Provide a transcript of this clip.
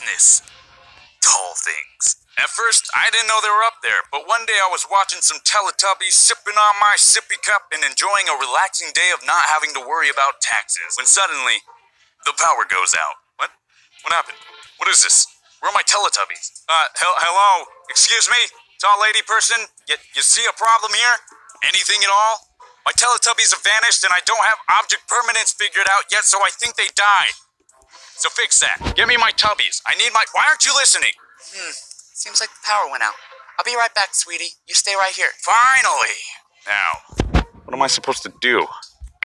vastness. Tall things. At first, I didn't know they were up there, but one day I was watching some Teletubbies, sipping on my sippy cup, and enjoying a relaxing day of not having to worry about taxes. When suddenly, the power goes out. What? What happened? What is this? Where are my Teletubbies? Uh, hel- hello? Excuse me? Tall lady person? You, you see a problem here? Anything at all? My Teletubbies have vanished and I don't have object permanence figured out yet, so I think they died. So fix that. Get me my Tubbies. I need my. Why aren't you listening? Hmm. Seems like the power went out. I'll be right back, sweetie. You stay right here. Finally! Now, what am I supposed to do?